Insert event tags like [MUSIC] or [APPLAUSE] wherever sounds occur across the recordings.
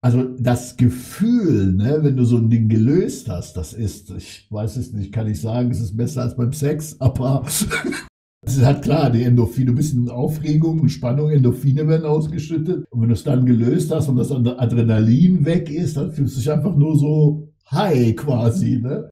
Also das Gefühl, ne, wenn du so ein Ding gelöst hast, das ist, ich weiß es nicht, kann ich sagen, es ist besser als beim Sex, [LAUGHS] aber es ist halt klar, die Endorphine, ein bisschen Aufregung und Spannung, Endorphine werden ausgeschüttet. Und wenn du es dann gelöst hast und das Adrenalin weg ist, dann fühlst du dich einfach nur so high quasi, ne?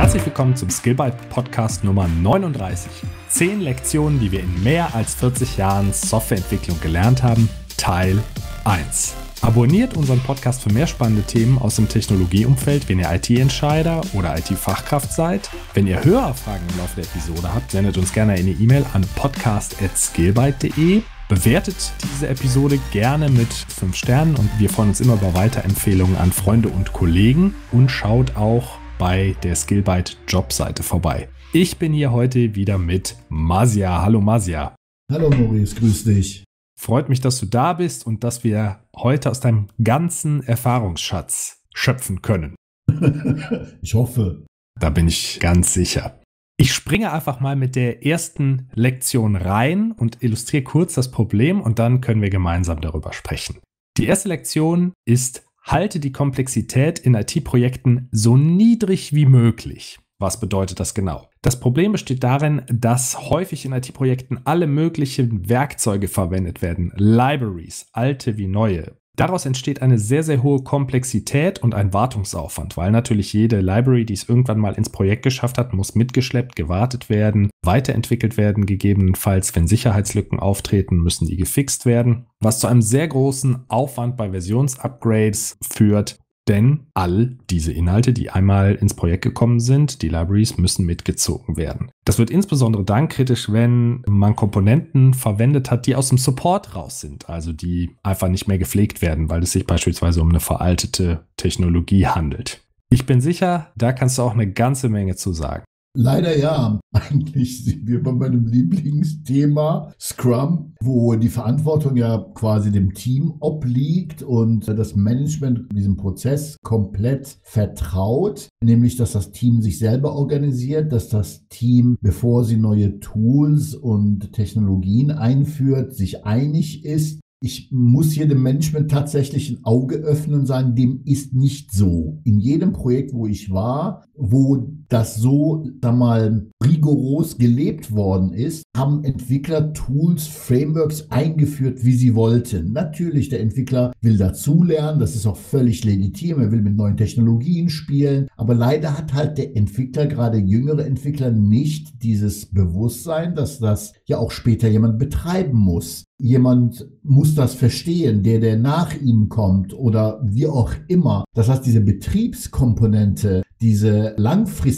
Herzlich willkommen zum Skillbyte Podcast Nummer 39. Zehn Lektionen, die wir in mehr als 40 Jahren Softwareentwicklung gelernt haben, Teil 1. Abonniert unseren Podcast für mehr spannende Themen aus dem Technologieumfeld, wenn ihr IT-Entscheider oder IT-Fachkraft seid. Wenn ihr Hörerfragen im Laufe der Episode habt, sendet uns gerne eine E-Mail an podcast.skillbyte.de. Bewertet diese Episode gerne mit 5 Sternen und wir freuen uns immer über Weiterempfehlungen an Freunde und Kollegen und schaut auch bei der Skillbyte Jobseite vorbei. Ich bin hier heute wieder mit Masia. Hallo Masia. Hallo Maurice, grüß dich. Freut mich, dass du da bist und dass wir heute aus deinem ganzen Erfahrungsschatz schöpfen können. [LAUGHS] ich hoffe. Da bin ich ganz sicher. Ich springe einfach mal mit der ersten Lektion rein und illustriere kurz das Problem und dann können wir gemeinsam darüber sprechen. Die erste Lektion ist halte die Komplexität in IT-Projekten so niedrig wie möglich. Was bedeutet das genau? Das Problem besteht darin, dass häufig in IT-Projekten alle möglichen Werkzeuge verwendet werden, Libraries, alte wie neue. Daraus entsteht eine sehr, sehr hohe Komplexität und ein Wartungsaufwand, weil natürlich jede Library, die es irgendwann mal ins Projekt geschafft hat, muss mitgeschleppt, gewartet werden, weiterentwickelt werden, gegebenenfalls, wenn Sicherheitslücken auftreten, müssen die gefixt werden, was zu einem sehr großen Aufwand bei Versionsupgrades führt, denn all diese Inhalte, die einmal ins Projekt gekommen sind, die Libraries, müssen mitgezogen werden. Das wird insbesondere dann kritisch, wenn man Komponenten verwendet hat, die aus dem Support raus sind, also die einfach nicht mehr gepflegt werden, weil es sich beispielsweise um eine veraltete Technologie handelt. Ich bin sicher, da kannst du auch eine ganze Menge zu sagen. Leider ja. [LAUGHS] Eigentlich sind wir bei meinem Lieblingsthema Scrum, wo die Verantwortung ja quasi dem Team obliegt und das Management diesem Prozess komplett vertraut, nämlich dass das Team sich selber organisiert, dass das Team, bevor sie neue Tools und Technologien einführt, sich einig ist, ich muss hier dem Management tatsächlich ein Auge öffnen und sagen, dem ist nicht so. In jedem Projekt, wo ich war, wo das so, sag mal, rigoros gelebt worden ist, haben Entwickler Tools, Frameworks eingeführt, wie sie wollten. Natürlich, der Entwickler will dazulernen, das ist auch völlig legitim, er will mit neuen Technologien spielen, aber leider hat halt der Entwickler, gerade jüngere Entwickler, nicht dieses Bewusstsein, dass das ja auch später jemand betreiben muss jemand muss das verstehen, der, der nach ihm kommt oder wie auch immer. Das heißt, diese Betriebskomponente, diese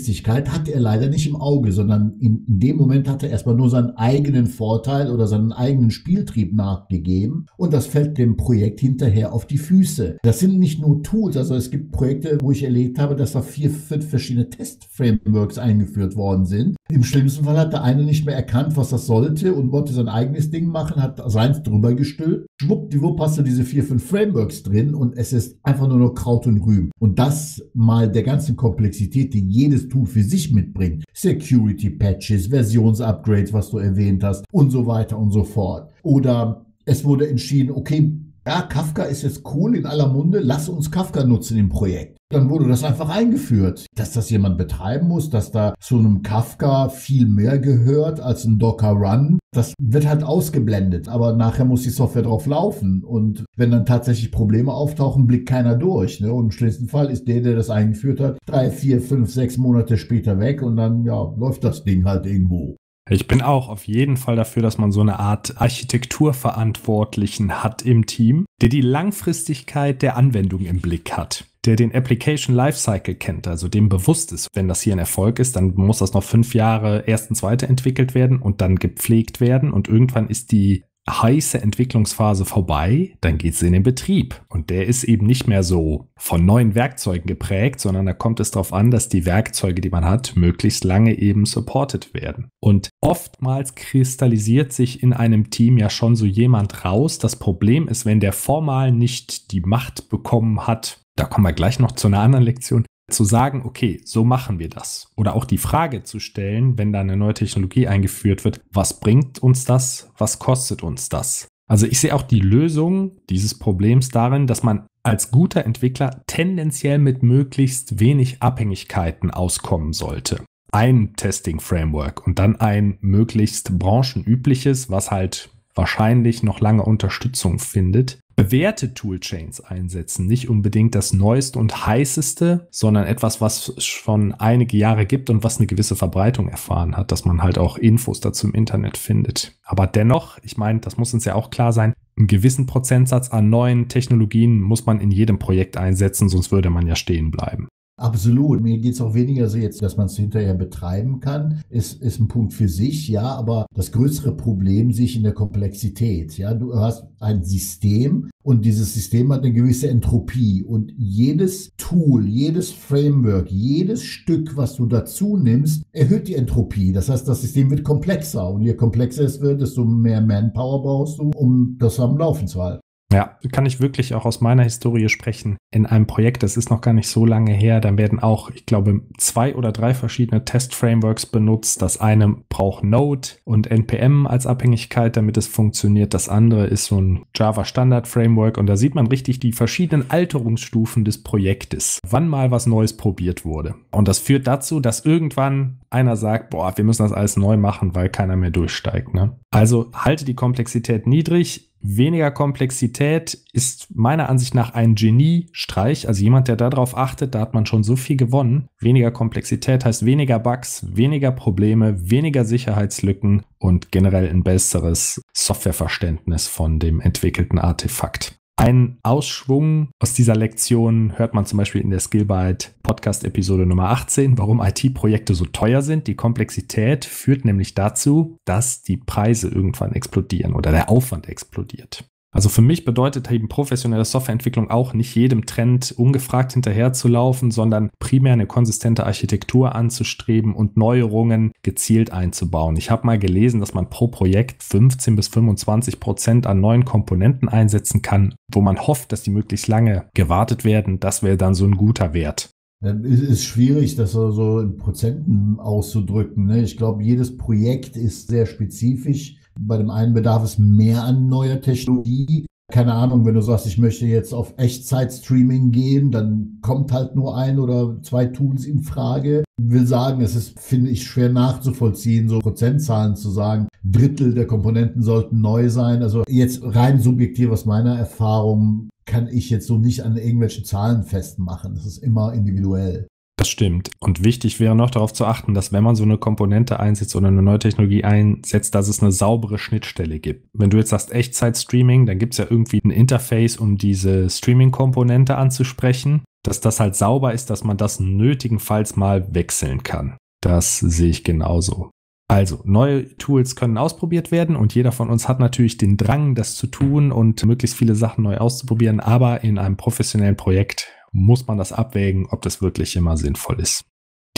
Langfristigkeit hat er leider nicht im Auge, sondern in, in dem Moment hat er erstmal nur seinen eigenen Vorteil oder seinen eigenen Spieltrieb nachgegeben und das fällt dem Projekt hinterher auf die Füße. Das sind nicht nur Tools, also es gibt Projekte, wo ich erlebt habe, dass da vier, fünf verschiedene Test-Frameworks eingeführt worden sind. Im schlimmsten Fall hat der eine nicht mehr erkannt, was das sollte und wollte sein eigenes Ding machen, hat seins drüber gestülpt. Schwuppdiwupp hast du diese vier, fünf Frameworks drin und es ist einfach nur noch Kraut und Rüben. Und das mal der ganzen Komplexität, die jedes Tool für sich mitbringt. Security Patches, Versionsupgrades, was du erwähnt hast und so weiter und so fort. Oder es wurde entschieden, okay, ja, Kafka ist jetzt cool in aller Munde, lass uns Kafka nutzen im Projekt. Dann wurde das einfach eingeführt, dass das jemand betreiben muss, dass da zu einem Kafka viel mehr gehört als ein Docker Run. Das wird halt ausgeblendet, aber nachher muss die Software drauf laufen. Und wenn dann tatsächlich Probleme auftauchen, blickt keiner durch. Ne? Und im schlimmsten Fall ist der, der das eingeführt hat, drei, vier, fünf, sechs Monate später weg und dann ja, läuft das Ding halt irgendwo. Ich bin auch auf jeden Fall dafür, dass man so eine Art Architekturverantwortlichen hat im Team, der die Langfristigkeit der Anwendung im Blick hat, der den Application Lifecycle kennt, also dem bewusst ist, wenn das hier ein Erfolg ist, dann muss das noch fünf Jahre erstens weiterentwickelt werden und dann gepflegt werden und irgendwann ist die heiße Entwicklungsphase vorbei, dann geht es in den Betrieb. Und der ist eben nicht mehr so von neuen Werkzeugen geprägt, sondern da kommt es darauf an, dass die Werkzeuge, die man hat, möglichst lange eben supported werden. Und oftmals kristallisiert sich in einem Team ja schon so jemand raus. Das Problem ist, wenn der formal nicht die Macht bekommen hat, da kommen wir gleich noch zu einer anderen Lektion, zu sagen, okay, so machen wir das. Oder auch die Frage zu stellen, wenn da eine neue Technologie eingeführt wird, was bringt uns das, was kostet uns das? Also ich sehe auch die Lösung dieses Problems darin, dass man als guter Entwickler tendenziell mit möglichst wenig Abhängigkeiten auskommen sollte. Ein Testing-Framework und dann ein möglichst branchenübliches, was halt wahrscheinlich noch lange Unterstützung findet, bewährte Toolchains einsetzen. Nicht unbedingt das neueste und heißeste, sondern etwas, was schon einige Jahre gibt und was eine gewisse Verbreitung erfahren hat, dass man halt auch Infos dazu im Internet findet. Aber dennoch, ich meine, das muss uns ja auch klar sein, einen gewissen Prozentsatz an neuen Technologien muss man in jedem Projekt einsetzen, sonst würde man ja stehen bleiben. Absolut. Mir geht es auch weniger so jetzt, dass man es hinterher betreiben kann. Ist, ist ein Punkt für sich, ja, aber das größere Problem sich in der Komplexität. Ja, du hast ein System und dieses System hat eine gewisse Entropie und jedes Tool, jedes Framework, jedes Stück, was du dazu nimmst, erhöht die Entropie. Das heißt, das System wird komplexer und je komplexer es wird, desto mehr Manpower brauchst du, um das am Laufen zu halten. Ja, kann ich wirklich auch aus meiner Historie sprechen. In einem Projekt, das ist noch gar nicht so lange her, dann werden auch, ich glaube, zwei oder drei verschiedene Test-Frameworks benutzt. Das eine braucht Node und NPM als Abhängigkeit, damit es funktioniert. Das andere ist so ein Java-Standard-Framework und da sieht man richtig die verschiedenen Alterungsstufen des Projektes, wann mal was Neues probiert wurde. Und das führt dazu, dass irgendwann einer sagt, boah, wir müssen das alles neu machen, weil keiner mehr durchsteigt. Ne? Also halte die Komplexität niedrig, Weniger Komplexität ist meiner Ansicht nach ein Geniestreich. Also jemand, der darauf achtet, da hat man schon so viel gewonnen. Weniger Komplexität heißt weniger Bugs, weniger Probleme, weniger Sicherheitslücken und generell ein besseres Softwareverständnis von dem entwickelten Artefakt. Ein Ausschwung aus dieser Lektion hört man zum Beispiel in der Skillbyte Podcast Episode Nummer 18, warum IT-Projekte so teuer sind. Die Komplexität führt nämlich dazu, dass die Preise irgendwann explodieren oder der Aufwand explodiert. Also für mich bedeutet eben professionelle Softwareentwicklung auch nicht jedem Trend ungefragt hinterherzulaufen, sondern primär eine konsistente Architektur anzustreben und Neuerungen gezielt einzubauen. Ich habe mal gelesen, dass man pro Projekt 15 bis 25 Prozent an neuen Komponenten einsetzen kann, wo man hofft, dass die möglichst lange gewartet werden. Das wäre dann so ein guter Wert. Es ist schwierig, das so in Prozenten auszudrücken. Ne? Ich glaube, jedes Projekt ist sehr spezifisch bei dem einen bedarf es mehr an neuer Technologie. Keine Ahnung, wenn du sagst, ich möchte jetzt auf Echtzeit-Streaming gehen, dann kommt halt nur ein oder zwei Tools in Frage. Ich will sagen, es ist, finde ich, schwer nachzuvollziehen, so Prozentzahlen zu sagen. Drittel der Komponenten sollten neu sein. Also jetzt rein subjektiv aus meiner Erfahrung kann ich jetzt so nicht an irgendwelchen Zahlen festmachen. Das ist immer individuell. Das stimmt. Und wichtig wäre noch darauf zu achten, dass wenn man so eine Komponente einsetzt oder eine neue Technologie einsetzt, dass es eine saubere Schnittstelle gibt. Wenn du jetzt sagst Echtzeit-Streaming, dann gibt es ja irgendwie ein Interface, um diese Streaming-Komponente anzusprechen, dass das halt sauber ist, dass man das nötigenfalls mal wechseln kann. Das sehe ich genauso. Also, neue Tools können ausprobiert werden und jeder von uns hat natürlich den Drang, das zu tun und möglichst viele Sachen neu auszuprobieren, aber in einem professionellen Projekt muss man das abwägen, ob das wirklich immer sinnvoll ist.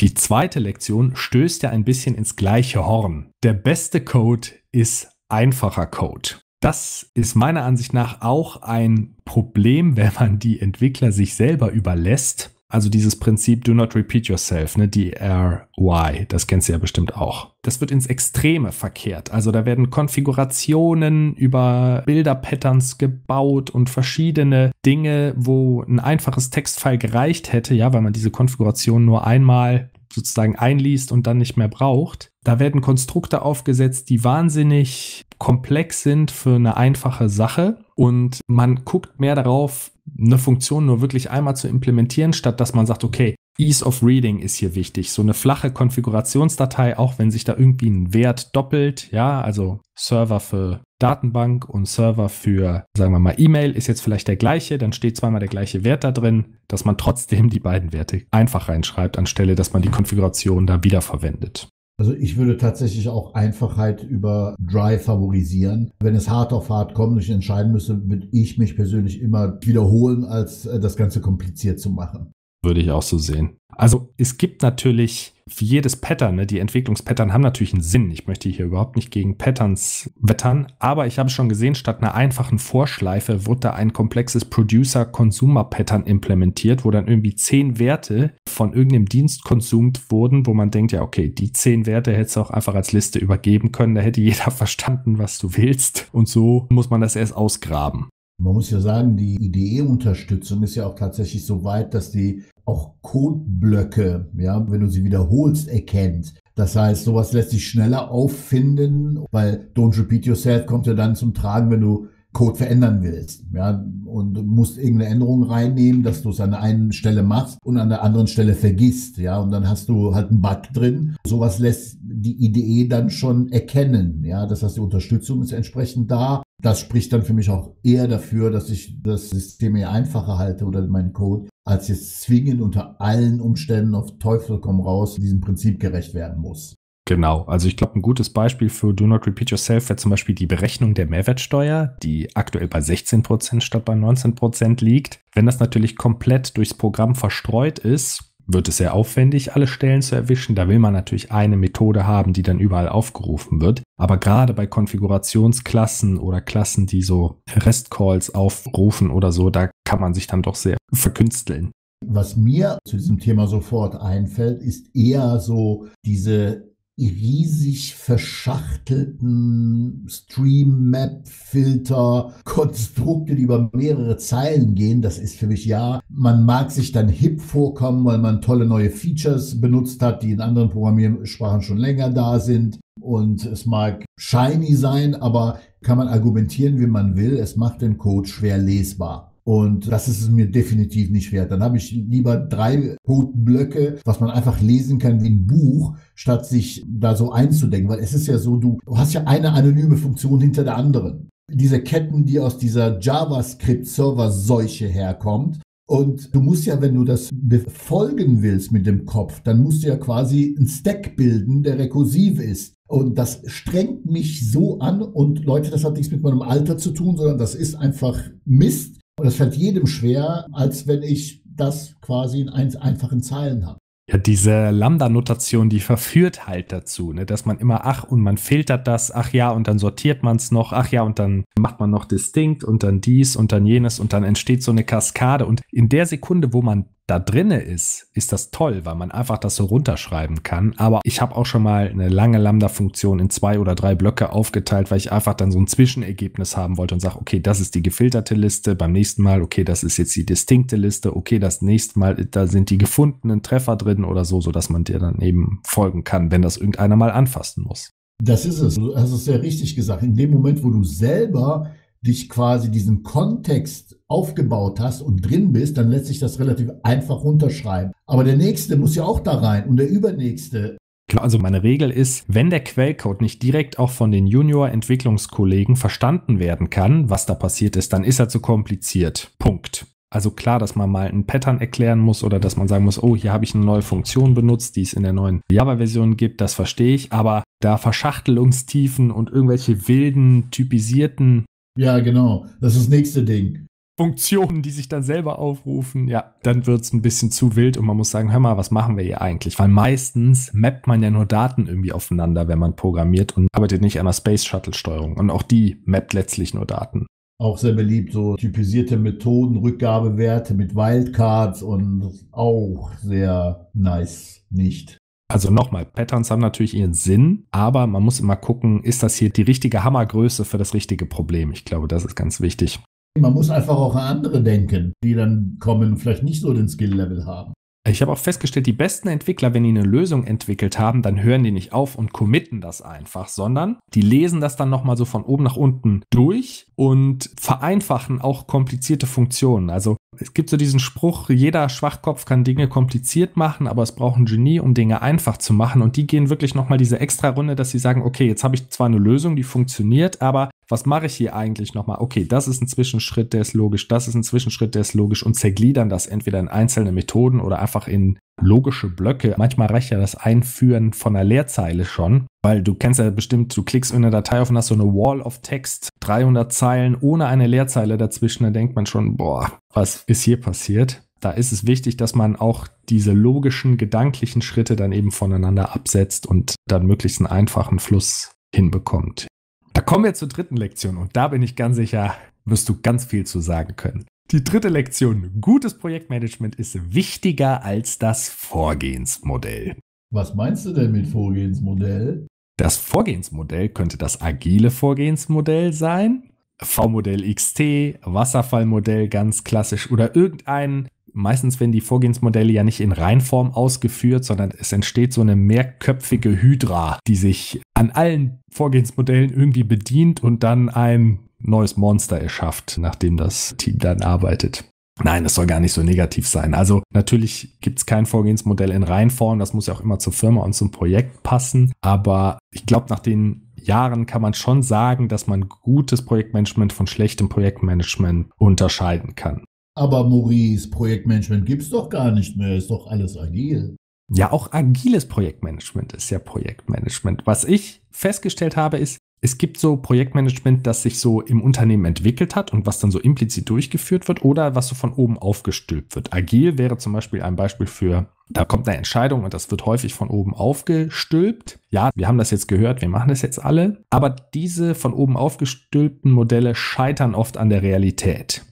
Die zweite Lektion stößt ja ein bisschen ins gleiche Horn. Der beste Code ist einfacher Code. Das ist meiner Ansicht nach auch ein Problem, [LAUGHS] wenn man die Entwickler sich selber überlässt also dieses Prinzip Do not repeat yourself, ne, DRY, das kennst du ja bestimmt auch. Das wird ins Extreme verkehrt. Also da werden Konfigurationen über Bilderpatterns gebaut und verschiedene Dinge, wo ein einfaches Textfile gereicht hätte, ja, weil man diese Konfiguration nur einmal sozusagen einliest und dann nicht mehr braucht. Da werden Konstrukte aufgesetzt, die wahnsinnig komplex sind für eine einfache Sache und man guckt mehr darauf, eine Funktion nur wirklich einmal zu implementieren, statt dass man sagt, okay, Ease of Reading ist hier wichtig. So eine flache Konfigurationsdatei, auch wenn sich da irgendwie ein Wert doppelt, ja, also Server für Datenbank und Server für, sagen wir mal, E-Mail ist jetzt vielleicht der gleiche, dann steht zweimal der gleiche Wert da drin, dass man trotzdem die beiden Werte einfach reinschreibt, anstelle dass man die Konfiguration da wiederverwendet. Also ich würde tatsächlich auch Einfachheit über Dry favorisieren. Wenn es hart auf hart kommt und ich entscheiden müsste, würde ich mich persönlich immer wiederholen, als äh, das Ganze kompliziert zu machen. Würde ich auch so sehen. Also es gibt natürlich für jedes Pattern, ne, die Entwicklungspattern haben natürlich einen Sinn. Ich möchte hier überhaupt nicht gegen Patterns wettern, aber ich habe schon gesehen, statt einer einfachen Vorschleife wird da ein komplexes Producer-Consumer-Pattern implementiert, wo dann irgendwie zehn Werte von irgendeinem Dienst konsumt wurden, wo man denkt, ja, okay, die zehn Werte hättest du auch einfach als Liste übergeben können, da hätte jeder [LAUGHS] verstanden, was du willst. Und so muss man das erst ausgraben. Man muss ja sagen, die IDE-Unterstützung ist ja auch tatsächlich so weit, dass die auch Codeblöcke, ja, wenn du sie wiederholst, erkennt. Das heißt, sowas lässt sich schneller auffinden, weil Don't Repeat Yourself kommt ja dann zum Tragen, wenn du Code verändern willst, ja, und musst irgendeine Änderung reinnehmen, dass du es an der einen Stelle machst und an der anderen Stelle vergisst, ja, und dann hast du halt einen Bug drin. Sowas lässt die IDE dann schon erkennen, ja, das heißt, die Unterstützung ist entsprechend da. Das spricht dann für mich auch eher dafür, dass ich das System eher einfacher halte oder meinen Code, als jetzt zwingend unter allen Umständen auf Teufel komm raus diesem Prinzip gerecht werden muss. Genau, also ich glaube, ein gutes Beispiel für Do Not Repeat Yourself wäre zum Beispiel die Berechnung der Mehrwertsteuer, die aktuell bei 16% statt bei 19% liegt. Wenn das natürlich komplett durchs Programm verstreut ist, wird es sehr aufwendig, alle Stellen zu erwischen. Da will man natürlich eine Methode haben, die dann überall aufgerufen wird. Aber gerade bei Konfigurationsklassen oder Klassen, die so REST-Calls aufrufen oder so, da kann man sich dann doch sehr verkünsteln. Was mir zu diesem Thema sofort einfällt, ist eher so diese riesig verschachtelten Stream-Map-Filter, Konstrukte, die über mehrere Zeilen gehen. Das ist für mich ja, man mag sich dann hip vorkommen, weil man tolle neue Features benutzt hat, die in anderen Programmiersprachen schon länger da sind. Und es mag shiny sein, aber kann man argumentieren, wie man will. Es macht den Code schwer lesbar. Und das ist es mir definitiv nicht wert. Dann habe ich lieber drei Codeblöcke, was man einfach lesen kann wie ein Buch, statt sich da so einzudenken. Weil es ist ja so, du hast ja eine anonyme Funktion hinter der anderen. Diese Ketten, die aus dieser JavaScript-Server-Seuche herkommt. Und du musst ja, wenn du das befolgen willst mit dem Kopf, dann musst du ja quasi einen Stack bilden, der rekursiv ist. Und das strengt mich so an. Und Leute, das hat nichts mit meinem Alter zu tun, sondern das ist einfach Mist. Und es fällt jedem schwer, als wenn ich das quasi in ein, einfachen Zeilen habe. Ja, diese Lambda-Notation, die verführt halt dazu, ne, dass man immer, ach, und man filtert das, ach ja, und dann sortiert man es noch, ach ja, und dann macht man noch distinkt und dann dies und dann jenes und dann entsteht so eine Kaskade. Und in der Sekunde, wo man da drinne ist, ist das toll, weil man einfach das so runterschreiben kann. Aber ich habe auch schon mal eine lange Lambda-Funktion in zwei oder drei Blöcke aufgeteilt, weil ich einfach dann so ein Zwischenergebnis haben wollte und sage, okay, das ist die gefilterte Liste, beim nächsten Mal, okay, das ist jetzt die distinkte Liste, okay, das nächste Mal, da sind die gefundenen Treffer drin oder so, sodass man dir dann eben folgen kann, wenn das irgendeiner mal anfassen muss. Das ist es. Du hast es sehr richtig gesagt. In dem Moment, wo du selber dich quasi diesen Kontext aufgebaut hast und drin bist, dann lässt sich das relativ einfach runterschreiben. Aber der nächste muss ja auch da rein und der übernächste. Genau, also meine Regel ist, wenn der Quellcode nicht direkt auch von den Junior-Entwicklungskollegen verstanden werden kann, was da passiert ist, dann ist er zu kompliziert. Punkt. Also klar, dass man mal ein Pattern erklären muss oder dass man sagen muss, oh, hier habe ich eine neue Funktion benutzt, die es in der neuen Java-Version gibt, das verstehe ich, aber da Verschachtelungstiefen und irgendwelche wilden, typisierten ja, genau. Das ist das nächste Ding. Funktionen, die sich dann selber aufrufen, ja, dann wird es ein bisschen zu wild und man muss sagen, hör mal, was machen wir hier eigentlich? Weil meistens mappt man ja nur Daten irgendwie aufeinander, wenn man programmiert und arbeitet nicht an der Space Shuttle Steuerung. Und auch die mappt letztlich nur Daten. Auch sehr beliebt, so typisierte Methoden, Rückgabewerte mit Wildcards und auch sehr nice nicht. Also nochmal, Patterns haben natürlich ihren Sinn, aber man muss immer gucken, ist das hier die richtige Hammergröße für das richtige Problem? Ich glaube, das ist ganz wichtig. Man muss einfach auch an andere denken, die dann kommen und vielleicht nicht so den Skill-Level haben. Ich habe auch festgestellt, die besten Entwickler, wenn die eine Lösung entwickelt haben, dann hören die nicht auf und committen das einfach, sondern die lesen das dann nochmal so von oben nach unten durch und vereinfachen auch komplizierte Funktionen. Also es gibt so diesen Spruch, jeder Schwachkopf kann Dinge kompliziert machen, aber es braucht ein Genie, um Dinge einfach zu machen. Und die gehen wirklich nochmal diese extra Runde, dass sie sagen, okay, jetzt habe ich zwar eine Lösung, die funktioniert, aber was mache ich hier eigentlich nochmal? Okay, das ist ein Zwischenschritt, der ist logisch, das ist ein Zwischenschritt, der ist logisch und zergliedern das entweder in einzelne Methoden oder einfach in logische Blöcke. Manchmal reicht ja das Einführen von einer Leerzeile schon, weil du kennst ja bestimmt, du klickst in eine Datei auf und hast so eine Wall of Text, 300 Zeilen ohne eine Leerzeile dazwischen, da denkt man schon, boah, was ist hier passiert? da ist es wichtig, dass man auch diese logischen, gedanklichen Schritte dann eben voneinander absetzt und dann möglichst einen einfachen Fluss hinbekommt. Da kommen wir zur dritten Lektion und da bin ich ganz sicher, wirst du ganz viel zu sagen können. Die dritte Lektion. Gutes Projektmanagement ist wichtiger als das Vorgehensmodell. Was meinst du denn mit Vorgehensmodell? Das Vorgehensmodell könnte das agile Vorgehensmodell sein, V-Modell XT, Wasserfallmodell ganz klassisch oder irgendein, meistens werden die Vorgehensmodelle ja nicht in Reinform ausgeführt, sondern es entsteht so eine mehrköpfige Hydra, die sich an allen Vorgehensmodellen irgendwie bedient und dann ein neues Monster erschafft, nachdem das Team dann arbeitet. Nein, es soll gar nicht so negativ sein. Also natürlich gibt es kein Vorgehensmodell in Reihenform, das muss ja auch immer zur Firma und zum Projekt passen. Aber ich glaube, nach den Jahren kann man schon sagen, dass man gutes Projektmanagement von schlechtem Projektmanagement unterscheiden kann. Aber Maurice, Projektmanagement gibt es doch gar nicht mehr, ist doch alles agil. Ja, auch agiles Projektmanagement ist ja Projektmanagement. Was ich festgestellt habe, ist, es gibt so Projektmanagement, das sich so im Unternehmen entwickelt hat und was dann so implizit durchgeführt wird oder was so von oben aufgestülpt wird. Agil wäre zum Beispiel ein Beispiel für, da kommt eine Entscheidung und das wird häufig von oben aufgestülpt. Ja, wir haben das jetzt gehört, wir machen das jetzt alle, aber diese von oben aufgestülpten Modelle scheitern oft an der Realität.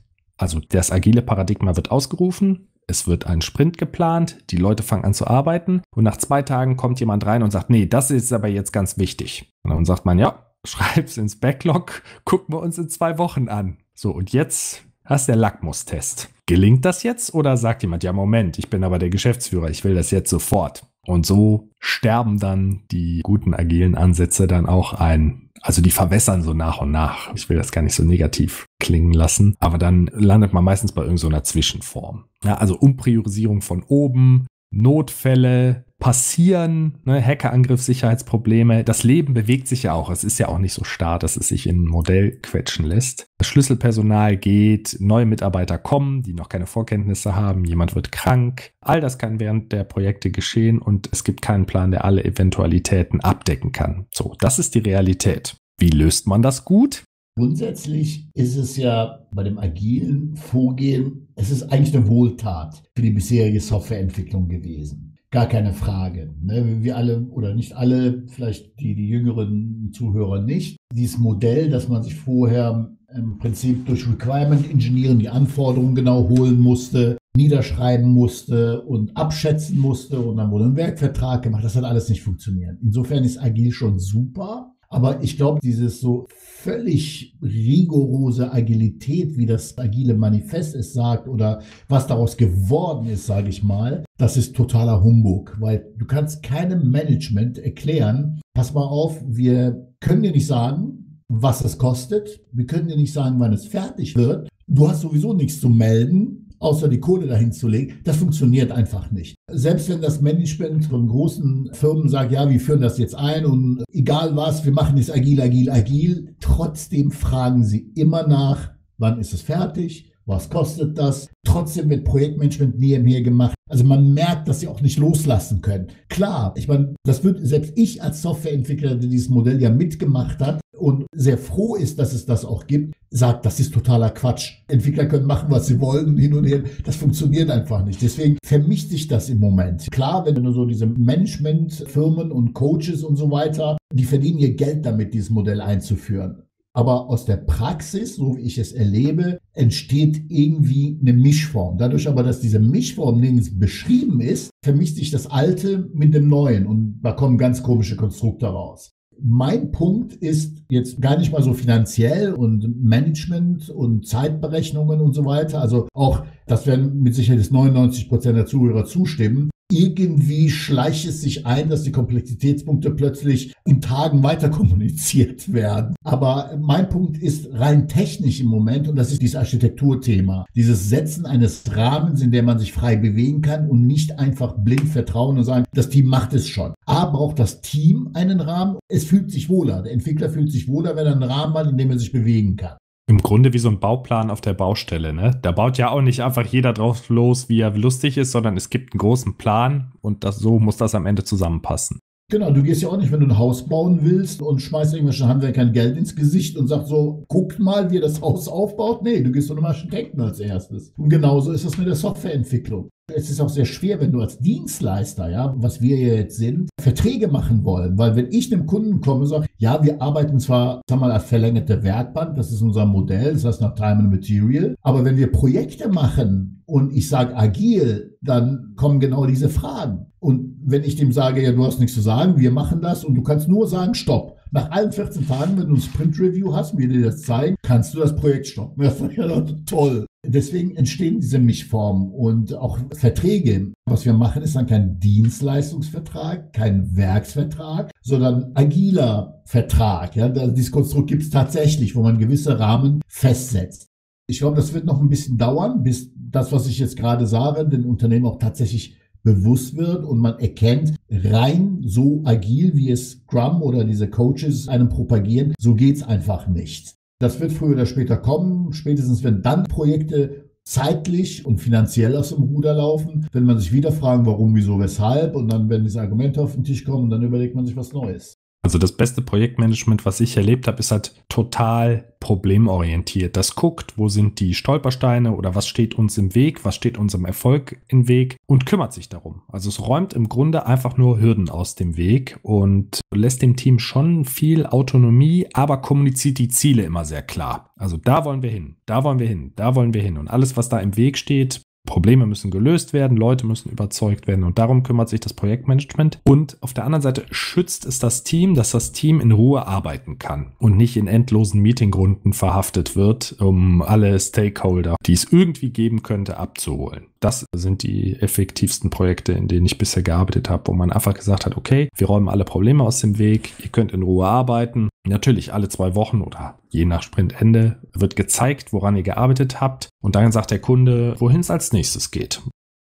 Also das agile Paradigma wird ausgerufen, es wird ein Sprint geplant, die Leute fangen an zu arbeiten und nach zwei Tagen kommt jemand rein und sagt, nee, das ist aber jetzt ganz wichtig. Und dann sagt man, ja, [LAUGHS] schreib's ins Backlog, gucken wir uns in zwei Wochen an. So, und jetzt hast der Lackmustest. Gelingt das jetzt oder sagt jemand, ja, Moment, ich bin aber der Geschäftsführer, ich will das jetzt sofort? Und so sterben dann die guten agilen Ansätze dann auch ein. Also die verwässern so nach und nach. Ich will das gar nicht so negativ klingen lassen, aber dann landet man meistens bei irgendeiner so Zwischenform. Ja, also Umpriorisierung von oben, Notfälle passieren, ne, Hackerangriff, Sicherheitsprobleme. Das Leben bewegt sich ja auch. Es ist ja auch nicht so starr, dass es sich in ein Modell quetschen lässt. Das Schlüsselpersonal geht, neue Mitarbeiter kommen, die noch keine Vorkenntnisse haben, jemand wird krank. All das kann während der Projekte geschehen und es gibt keinen Plan, der alle Eventualitäten abdecken kann. So, das ist die Realität. Wie löst man das gut? Grundsätzlich ist es ja bei dem agilen Vorgehen, es ist eigentlich eine Wohltat für die bisherige Softwareentwicklung gewesen. Gar keine Frage. Ne? Wir alle oder nicht alle, vielleicht die, die jüngeren Zuhörer nicht, dieses Modell, dass man sich vorher im Prinzip durch Requirement Engineering die Anforderungen genau holen musste, niederschreiben musste und abschätzen musste und dann wurde ein Werkvertrag gemacht. Das hat alles nicht funktioniert. Insofern ist agil schon super. Aber ich glaube, dieses so völlig rigorose Agilität, wie das agile Manifest es sagt oder was daraus geworden ist, sage ich mal, das ist totaler Humbug, weil du kannst keinem Management erklären, pass mal auf, wir können dir nicht sagen, was es kostet, wir können dir nicht sagen, wann es fertig wird. Du hast sowieso nichts zu melden außer die Kohle dahin zu legen. Das funktioniert einfach nicht. Selbst wenn das Management von großen Firmen sagt, ja, wir führen das jetzt ein und egal was, wir machen es agil, agil, agil, trotzdem fragen sie immer nach, wann ist es fertig? Was kostet das? Trotzdem wird Projektmanagement nebenher gemacht. Also man merkt, dass sie auch nicht loslassen können. Klar, ich meine, das wird selbst ich als Softwareentwickler, der dieses Modell ja mitgemacht hat, und sehr froh ist, dass es das auch gibt, sagt, das ist totaler Quatsch. Entwickler können machen, was sie wollen und hin und her. Das funktioniert einfach nicht. Deswegen vermischt sich das im Moment. Klar, wenn du so diese Managementfirmen und Coaches und so weiter, die verdienen ihr Geld damit, dieses Modell einzuführen. Aber aus der Praxis, so wie ich es erlebe, entsteht irgendwie eine Mischform. Dadurch aber, dass diese Mischform nirgends beschrieben ist, vermischt sich das Alte mit dem Neuen und da kommen ganz komische Konstrukte raus. Mein Punkt ist jetzt gar nicht mal so finanziell und Management und Zeitberechnungen und so weiter. Also auch, das werden mit Sicherheit 99 Prozent der Zuhörer zustimmen irgendwie schleicht es sich ein, dass die Komplexitätspunkte plötzlich in Tagen weiter kommuniziert werden. Aber mein Punkt ist rein technisch im Moment und das ist dieses Architekturthema. Dieses Setzen eines Rahmens, in dem man sich frei bewegen kann und nicht einfach blind vertrauen und sagen, das Team macht es schon. A braucht das Team einen Rahmen. Es fühlt sich wohler. Der Entwickler fühlt sich wohler, wenn er einen Rahmen hat, in dem er sich bewegen kann. Im Grunde wie so ein Bauplan auf der Baustelle, ne? Da baut ja auch nicht einfach jeder drauf los, wie er lustig ist, sondern es gibt einen großen Plan und das, so muss das am Ende zusammenpassen. Genau, du gehst ja auch nicht, wenn du ein Haus bauen willst und schmeißt irgendwelchen Handwerkern Geld ins Gesicht und sagst so, guckt mal, wie ihr das Haus aufbaut. Nee, du gehst zu einem Architekten als erstes. Und genauso ist das mit der Softwareentwicklung. Es ist auch sehr schwer, wenn du als Dienstleister, ja, was wir jetzt sind, Verträge machen wollen. Weil wenn ich einem Kunden komme und sage, ja, wir arbeiten zwar, sag mal, als verlängerte Werkbank, das ist unser Modell, das heißt nach Time and Material, aber wenn wir Projekte machen und ich sage agil, dann kommen genau diese Fragen. Und wenn ich dem sage, ja, du hast nichts zu sagen, wir machen das und du kannst nur sagen, stopp. Nach allen 14 Tagen, wenn du ein Sprint-Review hast, wir dir das zeigen, kannst du das Projekt stoppen. [LAUGHS] Das ist ja toll. Deswegen entstehen diese Mischformen und auch Verträge. Was wir machen, ist dann kein Dienstleistungsvertrag, kein Werksvertrag, sondern agiler Vertrag. Ja, dieses Konstrukt gibt es tatsächlich, wo man gewisse Rahmen festsetzt. Ich glaube, das wird noch ein bisschen dauern, bis das, was ich jetzt gerade sage, den Unternehmen auch tatsächlich bewusst wird und man erkennt, rein so agil, wie es Scrum oder diese Coaches einem propagieren, so geht's einfach nicht. Das wird früher oder später kommen, spätestens wenn dann Projekte zeitlich und finanziell aus dem Ruder laufen, wenn man sich wieder fragen, warum, wieso, weshalb und dann werden diese Argumente auf den Tisch kommen, dann überlegt man sich was Neues. Also das beste Projektmanagement, was ich erlebt habe, ist halt total problemorientiert. Das guckt, wo sind die Stolpersteine oder was steht uns im Weg, was steht unserem Erfolg im Weg und kümmert sich darum. Also es räumt im Grunde einfach nur Hürden aus dem Weg und lässt dem Team schon viel Autonomie, aber kommuniziert die Ziele immer sehr klar. Also da wollen wir hin, da wollen wir hin, da wollen wir hin und alles, was da im Weg steht, Probleme müssen gelöst werden, Leute müssen überzeugt werden und darum kümmert sich das Projektmanagement. Und auf der anderen Seite schützt es das Team, dass das Team in Ruhe arbeiten kann und nicht in endlosen Meetingrunden verhaftet wird, um alle Stakeholder, die es irgendwie geben könnte, abzuholen. Das sind die effektivsten Projekte, in denen ich bisher gearbeitet habe, wo man einfach gesagt hat, okay, wir räumen alle Probleme aus dem Weg, ihr könnt in Ruhe arbeiten. Natürlich alle zwei Wochen oder je nach Sprintende wird gezeigt, woran ihr gearbeitet habt und dann sagt der Kunde, wohin es als nächstes geht.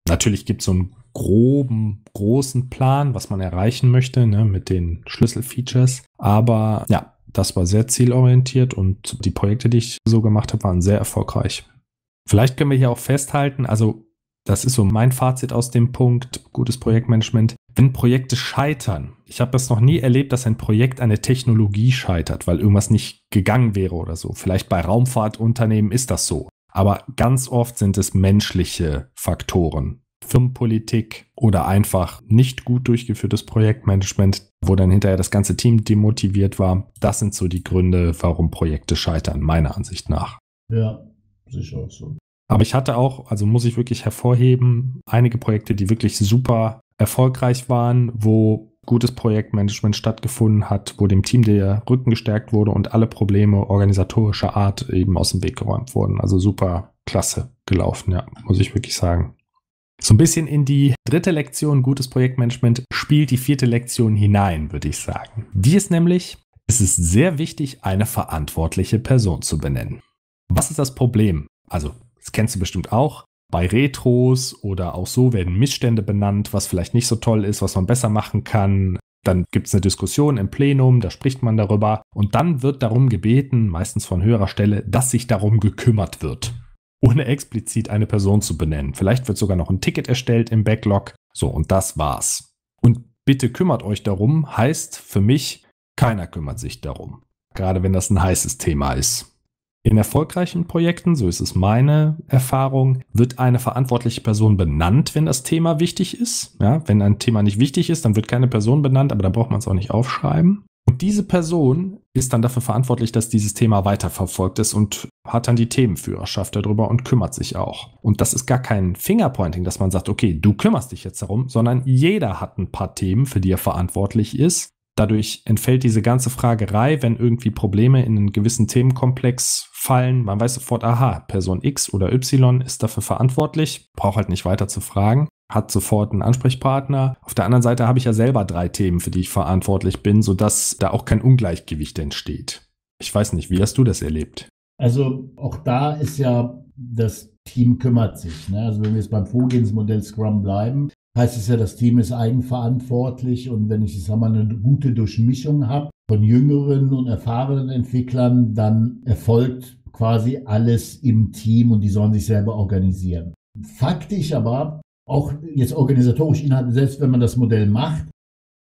Natürlich gibt es so einen groben, großen Plan, was man erreichen möchte ne, mit den Schlüsselfeatures, aber ja, das war sehr zielorientiert und die Projekte, die ich so gemacht habe, waren sehr erfolgreich. Vielleicht können wir hier auch festhalten, also das ist so mein Fazit aus dem Punkt, gutes Projektmanagement. Wenn Projekte scheitern, ich habe das noch nie erlebt, dass ein Projekt eine Technologie scheitert, weil irgendwas nicht gegangen wäre oder so. Vielleicht bei Raumfahrtunternehmen ist das so. Aber ganz oft sind es menschliche Faktoren. Firmenpolitik oder einfach nicht gut durchgeführtes Projektmanagement, wo dann hinterher das ganze Team demotiviert war. Das sind so die Gründe, warum Projekte scheitern, meiner Ansicht nach. Ja, sicher auch so. Aber ich hatte auch, also muss ich wirklich hervorheben, einige Projekte, die wirklich super erfolgreich waren, wo gutes Projektmanagement stattgefunden hat, wo dem Team der Rücken gestärkt wurde und alle Probleme organisatorischer Art eben aus dem Weg geräumt wurden. Also super klasse gelaufen, ja, muss ich wirklich sagen. So ein bisschen in die dritte Lektion gutes Projektmanagement spielt die vierte Lektion hinein, würde ich sagen. Die ist nämlich, es ist sehr wichtig, eine verantwortliche Person zu benennen. Was ist das Problem? Also das kennst du bestimmt auch. Bei Retros oder auch so werden Missstände benannt, was vielleicht nicht so toll ist, was man besser machen kann. Dann gibt es eine Diskussion im Plenum, da spricht man darüber und dann wird darum gebeten, meistens von höherer Stelle, dass sich darum gekümmert wird, ohne explizit eine Person zu benennen. Vielleicht wird sogar noch ein Ticket erstellt im Backlog. So, und das war's. Und bitte kümmert euch darum, heißt für mich, keiner kümmert sich darum. Gerade wenn das ein heißes Thema ist. In erfolgreichen Projekten, so ist es meine Erfahrung, wird eine verantwortliche Person benannt, wenn das Thema wichtig ist. Ja, wenn ein Thema nicht wichtig ist, dann wird keine Person benannt, aber da braucht man es auch nicht aufschreiben. Und diese Person ist dann dafür verantwortlich, dass dieses Thema weiterverfolgt ist und hat dann die Themenführerschaft darüber und kümmert sich auch. Und das ist gar kein Fingerpointing, dass man sagt, okay, du kümmerst dich jetzt darum, sondern jeder hat ein paar Themen, für die er verantwortlich ist Dadurch entfällt diese ganze Fragerei, wenn irgendwie Probleme in einen gewissen Themenkomplex fallen. Man weiß sofort, aha, Person X oder Y ist dafür verantwortlich, braucht halt nicht weiter zu fragen, hat sofort einen Ansprechpartner. Auf der anderen Seite habe ich ja selber drei Themen, für die ich verantwortlich bin, sodass da auch kein Ungleichgewicht entsteht. Ich weiß nicht, wie hast du das erlebt? Also auch da ist ja das Team kümmert sich. Ne? Also wenn wir jetzt beim Vorgehensmodell Scrum bleiben, heißt es ja, das Team ist eigenverantwortlich und wenn ich, ich sag mal, eine gute Durchmischung habe von jüngeren und erfahrenen Entwicklern, dann erfolgt quasi alles im Team und die sollen sich selber organisieren. Faktisch aber, auch jetzt organisatorisch innerhalb, selbst wenn man das Modell macht,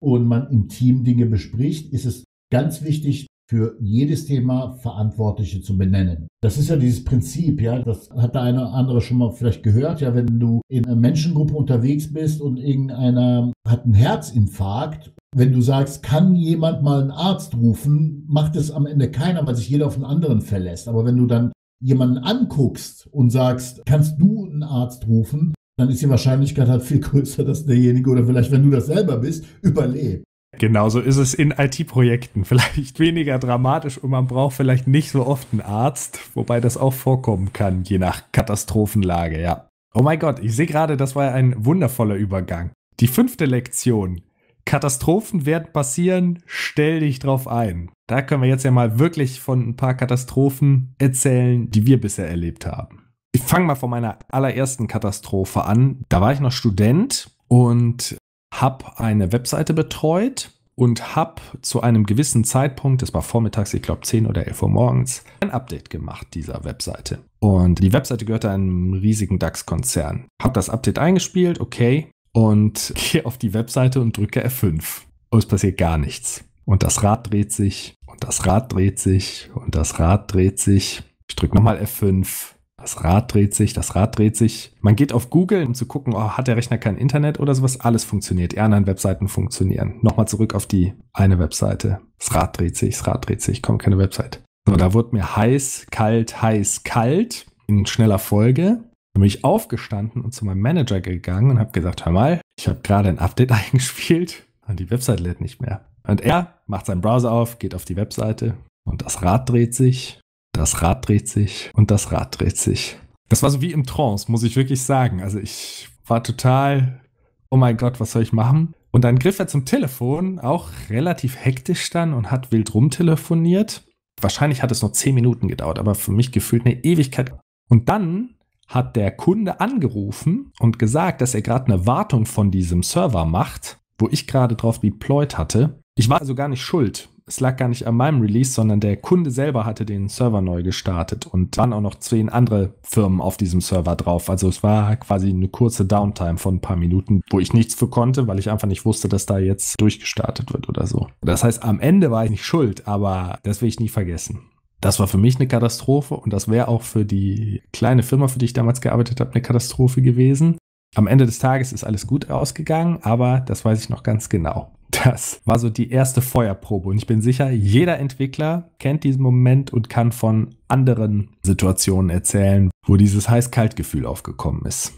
und man im Team Dinge bespricht, ist es ganz wichtig, für jedes Thema Verantwortliche zu benennen. Das ist ja dieses Prinzip, ja, das hat der eine oder andere schon mal vielleicht gehört, ja, wenn du in einer Menschengruppe unterwegs bist und irgendeiner hat einen Herzinfarkt, wenn du sagst, kann jemand mal einen Arzt rufen, macht es am Ende keiner, weil sich jeder auf den anderen verlässt. Aber wenn du dann jemanden anguckst und sagst, kannst du einen Arzt rufen, dann ist die Wahrscheinlichkeit halt viel größer, dass derjenige oder vielleicht, wenn du das selber bist, überlebt. Genauso ist es in IT-Projekten. [LAUGHS] Vielleicht weniger dramatisch und man braucht vielleicht nicht so oft einen Arzt, wobei das auch vorkommen kann, je nach Katastrophenlage, ja. Oh mein Gott, ich sehe gerade, das war ein wundervoller Übergang. Die fünfte Lektion. Katastrophen werden passieren, stell dich drauf ein. Da können wir jetzt ja mal wirklich von ein paar Katastrophen erzählen, die wir bisher erlebt haben. Ich fange mal von meiner allerersten Katastrophe an. Da war ich noch Student und habe eine Webseite betreut und habe zu einem gewissen Zeitpunkt, das war vormittags, ich glaube 10 oder 11 Uhr morgens, ein Update gemacht dieser Webseite. Und die Webseite gehörte einem riesigen DAX-Konzern. Habe das Update eingespielt, okay, und [LAUGHS] gehe auf die Webseite und drücke F5. Und es passiert gar nichts. Und das Rad dreht sich und das Rad dreht sich und das Rad dreht sich. Ich drücke nochmal F5 das Rad dreht sich, das Rad dreht sich. Man geht auf Google, um zu gucken, oh, hat der Rechner kein Internet oder sowas. Alles funktioniert. Die anderen Webseiten funktionieren. Nochmal zurück auf die eine Webseite. Das Rad dreht sich, das Rad dreht sich, kommt keine Website. So, da wurde mir heiß, kalt, heiß, kalt in schneller Folge. Dann bin ich aufgestanden und zu meinem Manager gegangen und habe gesagt, hör mal, ich habe gerade ein Update [LAUGHS] eingespielt und die Website lädt nicht mehr. Und er macht seinen Browser auf, geht auf die Webseite und das Rad dreht sich das Rad dreht sich und das Rad dreht sich. Das war so wie im Trance, muss ich wirklich sagen. Also ich war total, oh mein Gott, was soll ich machen? Und dann griff er zum Telefon, auch relativ hektisch dann und hat wild rumtelefoniert. Wahrscheinlich hat es noch zehn Minuten gedauert, aber für mich gefühlt eine Ewigkeit. Und dann hat der Kunde angerufen und gesagt, dass er gerade eine Wartung von diesem Server macht, wo ich gerade drauf deployed hatte. Ich war also gar nicht schuld es lag gar nicht an meinem Release, sondern der Kunde selber hatte den Server neu gestartet und waren auch noch zehn andere Firmen auf diesem Server drauf. Also es war quasi eine kurze Downtime von ein paar Minuten, wo ich nichts für konnte, weil ich einfach nicht wusste, dass da jetzt durchgestartet wird oder so. Das heißt, am Ende war ich nicht schuld, aber das will ich nie vergessen. Das war für mich eine Katastrophe und das wäre auch für die kleine Firma, für die ich damals gearbeitet habe, eine Katastrophe gewesen. Am Ende des Tages ist alles gut ausgegangen, aber das weiß ich noch ganz genau. [LAUGHS] Das war so die erste Feuerprobe. Und ich bin sicher, jeder Entwickler kennt diesen Moment und kann von anderen Situationen erzählen, wo dieses heiß-kalt-Gefühl aufgekommen ist.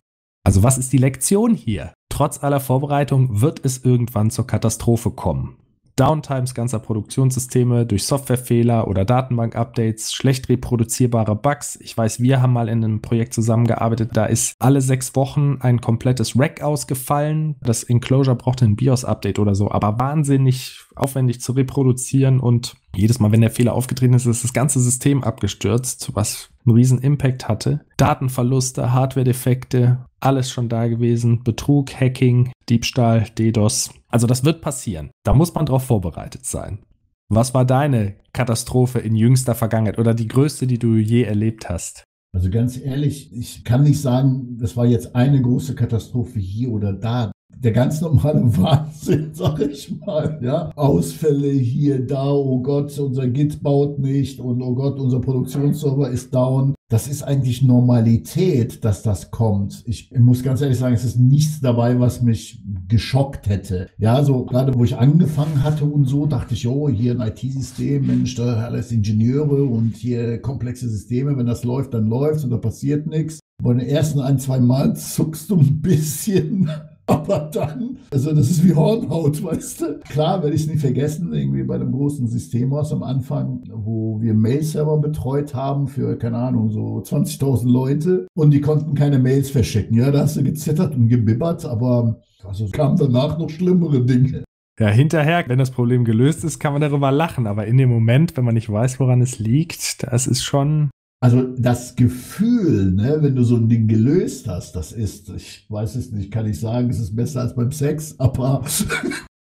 Also was ist die Lektion hier? Trotz aller Vorbereitung wird es irgendwann zur Katastrophe kommen. Downtimes ganzer Produktionssysteme durch Softwarefehler oder Datenbank-Updates, schlecht reproduzierbare Bugs. Ich weiß, wir haben mal in einem Projekt zusammengearbeitet, da ist alle sechs Wochen ein komplettes Rack ausgefallen. Das Enclosure brauchte ein BIOS-Update oder so, aber wahnsinnig aufwendig zu reproduzieren und jedes Mal, wenn der Fehler aufgetreten ist, ist das ganze System abgestürzt, was einen riesen Impact hatte. Datenverluste, Hardware-Defekte, alles schon da gewesen. Betrug, Hacking, Diebstahl, DDoS. Also das wird passieren. Da muss man drauf vorbereitet sein. Was war deine Katastrophe in jüngster Vergangenheit oder die größte, die du je erlebt hast? Also ganz ehrlich, ich kann nicht sagen, das war jetzt eine große Katastrophe hier oder da der ganz normale [LAUGHS] Wahnsinn, sag ich mal. Ja? Ausfälle hier, da, oh Gott, unser Git baut nicht und oh Gott, unser Produktionsserver ist down. Das ist eigentlich Normalität, dass das kommt. Ich muss ganz ehrlich sagen, es ist nichts dabei, was mich geschockt hätte. Ja, so gerade wo ich angefangen hatte und so, dachte ich, oh, hier ein IT-System, Mensch, da alles Ingenieure und hier komplexe Systeme, wenn das läuft, dann läuft und da passiert nichts. Bei den ersten ein, zwei Mal zuckst du ein bisschen aber dann, also das ist wie Hornhaut, [LAUGHS] weißt du. Klar, werde ich es nie vergessen, irgendwie bei einem großen Systemhaus am Anfang, wo wir Mail-Server betreut haben für, keine Ahnung, so 20.000 Leute und die konnten keine Mails verschicken. Ja, da hast du gezittert und gebibbert, aber also, es kamen danach noch schlimmere Dinge. Ja, hinterher, wenn das Problem gelöst ist, kann man darüber lachen. Aber in dem Moment, wenn man nicht weiß, woran es liegt, das ist schon also das Gefühl, ne, wenn du so ein Ding gelöst hast, das ist, ich weiß es nicht, kann ich sagen, es ist besser als beim Sex, [LAUGHS] aber.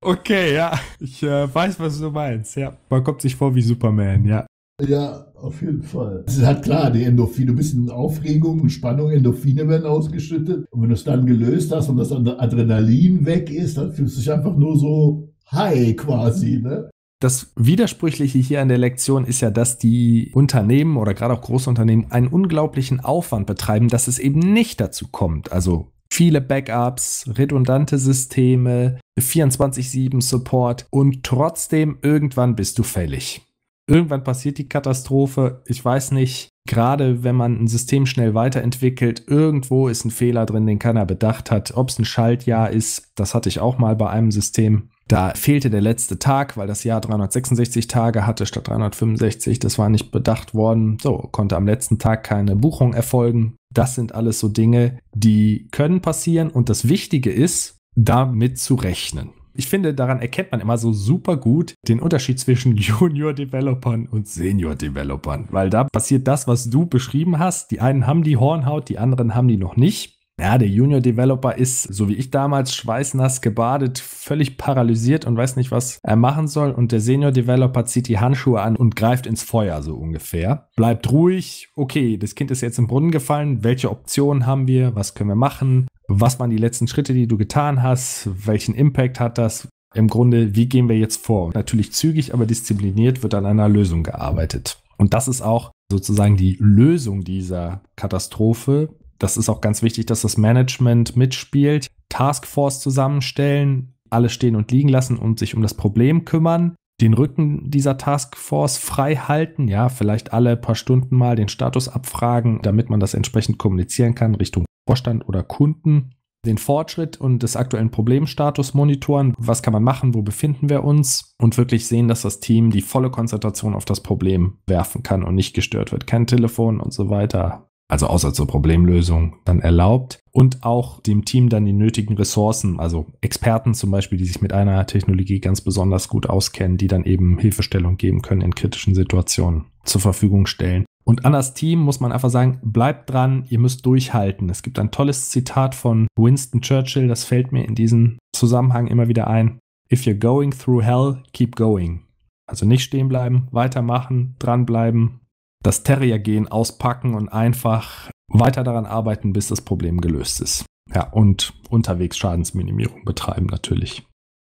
Okay, ja, ich äh, weiß, was du meinst. Ja, man kommt sich vor wie Superman, ja. Ja, auf jeden Fall. Es ist halt klar, die Endorphine, ein bisschen Aufregung und Spannung, Endorphine werden ausgeschüttet. Und wenn du es dann gelöst hast und das Adrenalin weg ist, dann fühlst du dich einfach nur so High quasi, ne? Das Widersprüchliche hier an der Lektion ist ja, dass die Unternehmen oder gerade auch Großunternehmen einen unglaublichen Aufwand betreiben, dass es eben nicht dazu kommt. Also viele Backups, redundante Systeme, 24-7 Support und trotzdem irgendwann bist du fällig. Irgendwann passiert die Katastrophe. Ich weiß nicht, gerade wenn man ein System schnell weiterentwickelt, irgendwo ist ein Fehler drin, den keiner bedacht hat. Ob es ein Schaltjahr ist, das hatte ich auch mal bei einem System. Da fehlte der letzte Tag, weil das Jahr 366 Tage hatte statt 365. Das war nicht bedacht worden. So konnte am letzten Tag keine Buchung erfolgen. Das sind alles so Dinge, die können passieren. Und das Wichtige ist, damit zu rechnen. Ich finde, daran erkennt man immer so super gut den Unterschied zwischen [LAUGHS] Junior-Developern und Senior-Developern, weil da passiert das, was du beschrieben hast. Die einen haben die Hornhaut, die anderen haben die noch nicht. Ja, der Junior Developer ist, so wie ich damals, schweißnass gebadet, völlig paralysiert und weiß nicht, was er machen soll. Und der Senior Developer zieht die Handschuhe an und greift ins Feuer, so ungefähr. Bleibt ruhig. Okay, das Kind ist jetzt im Brunnen gefallen. Welche Optionen haben wir? Was können wir machen? Was waren die letzten Schritte, die du getan hast? Welchen Impact hat das? Im Grunde, wie gehen wir jetzt vor? Natürlich zügig, aber diszipliniert wird an einer Lösung gearbeitet. Und das ist auch sozusagen die Lösung dieser Katastrophe, das ist auch ganz wichtig, dass das Management mitspielt. Taskforce zusammenstellen, alle stehen und liegen lassen und sich um das Problem kümmern. Den Rücken dieser Taskforce frei halten, ja, vielleicht alle paar Stunden mal den Status abfragen, damit man das entsprechend kommunizieren kann Richtung Vorstand oder Kunden. Den Fortschritt und des aktuellen Problemstatus monitoren. Was kann man machen? Wo befinden wir uns? Und wirklich sehen, dass das Team die volle Konzentration auf das Problem werfen kann und nicht gestört wird. Kein Telefon und so weiter also außer zur Problemlösung, dann erlaubt und auch dem Team dann die nötigen Ressourcen, also Experten zum Beispiel, die sich mit einer Technologie ganz besonders gut auskennen, die dann eben Hilfestellung geben können in kritischen Situationen zur Verfügung stellen. Und an das Team muss man einfach sagen, bleibt dran, ihr müsst durchhalten. Es gibt ein tolles Zitat von Winston Churchill, das fällt mir in diesem Zusammenhang immer wieder ein. If you're going through hell, keep going. Also nicht stehen bleiben, weitermachen, dranbleiben, das Terrier-Gen auspacken und einfach weiter daran arbeiten, bis das Problem gelöst ist. Ja, und unterwegs Schadensminimierung betreiben natürlich.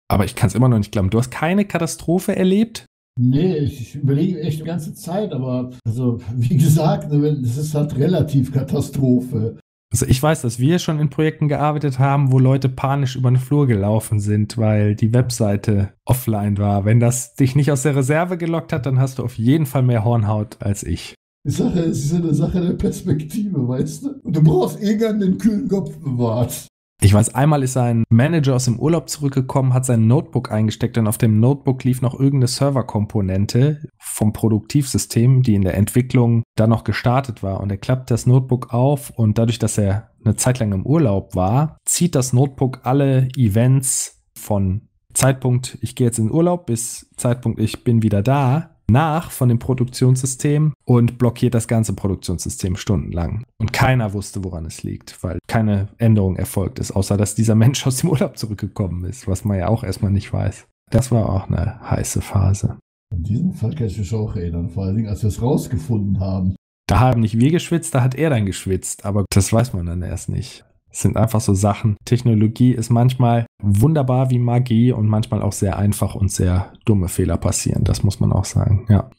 Aber ich kann es immer noch nicht glauben. Du hast keine Katastrophe erlebt? Nee, ich überlege echt die ganze Zeit, aber also wie gesagt, ne, das ist halt relativ Katastrophe. Also ich weiß, dass wir schon in Projekten gearbeitet haben, wo Leute panisch über den Flur gelaufen sind, weil die Webseite offline war. Wenn das dich nicht aus der Reserve gelockt hat, dann hast du auf jeden Fall mehr Hornhaut als ich. Ich sage, es ist eine Sache der Perspektive, weißt du? Und du brauchst irgendwann den kühlen Kopf bewahrt. Ich weiß, einmal ist ein Manager aus dem Urlaub zurückgekommen, hat sein Notebook eingesteckt und auf dem Notebook lief noch irgendeine Serverkomponente vom Produktivsystem, die in der Entwicklung da noch gestartet war. Und er klappt das Notebook auf und dadurch, dass er eine Zeit lang im Urlaub war, zieht das Notebook alle Events von Zeitpunkt, ich gehe jetzt in Urlaub bis Zeitpunkt, ich bin wieder da, nach von dem Produktionssystem und blockiert das ganze Produktionssystem stundenlang. Und keiner wusste, woran es liegt, weil keine Änderung erfolgt ist, außer dass dieser [LAUGHS] Mensch aus dem Urlaub zurückgekommen ist, was man ja auch erstmal nicht weiß. Das war auch eine heiße Phase. An diesen Fall kann ich mich auch erinnern, vor allen Dingen, als wir es rausgefunden haben. Da haben nicht wir geschwitzt, da hat er dann geschwitzt, aber das weiß man dann erst nicht. Es sind einfach so Sachen. Technologie ist manchmal wunderbar wie Magie und manchmal auch sehr einfach und sehr dumme Fehler passieren. Das muss man auch sagen. Ja.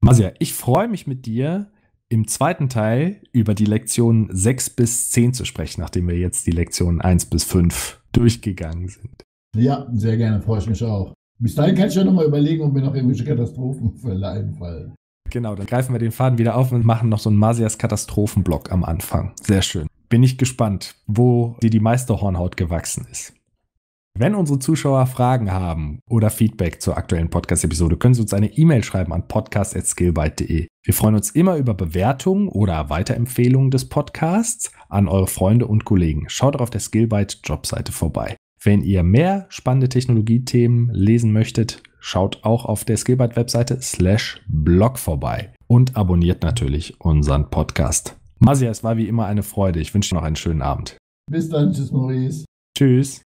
Masia, ich freue mich mit dir im zweiten Teil über die Lektionen 6 bis 10 zu sprechen, nachdem wir jetzt die Lektionen 1 bis 5 durchgegangen sind. Ja, sehr gerne, freue ich mich auch. Bis dahin kann ich ja nochmal überlegen, ob mir noch irgendwelche Katastrophenfälle [LAUGHS] einfallen. Genau, dann greifen wir den Faden wieder auf und machen noch so einen Masias Katastrophenblock am Anfang. Sehr schön bin ich gespannt, wo dir die meiste Hornhaut gewachsen ist. Wenn unsere Zuschauer Fragen haben oder Feedback zur aktuellen Podcast-Episode, können Sie uns eine E-Mail schreiben an podcast.skillbyte.de. Wir freuen uns immer über Bewertungen oder Weiterempfehlungen des Podcasts an eure Freunde und Kollegen. Schaut auf der Skillbyte Jobseite vorbei. Wenn ihr mehr spannende Technologiethemen lesen möchtet, schaut auch auf der Skillbyte Webseite slash blog vorbei und abonniert natürlich unseren Podcast. Masia, es war wie immer eine Freude. Ich wünsche dir noch einen schönen Abend. Bis dann, tschüss Maurice. Tschüss.